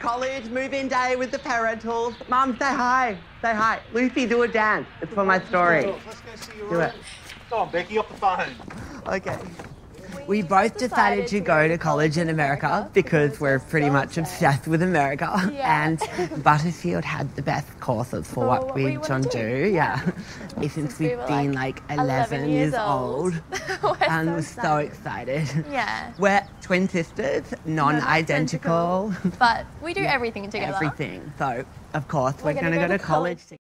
college, move-in day with the parentals. Mum, say hi. Say hi. Lucy, do a dance. It's for my story. Let's go see your Do it. room. Go on, Becky, off the phone. Okay. We both decided to go to college in America because we're pretty much obsessed with America. Yeah. And Butterfield had the best courses for oh, what, what we we wanna do. do. Yeah. Since we we've were, been like, like 11, years old. We're and so we're so excited. Yeah. We're twin sisters, non-identical, But we do everything together. everything. So, of course, we're, gonna going to go to to college. college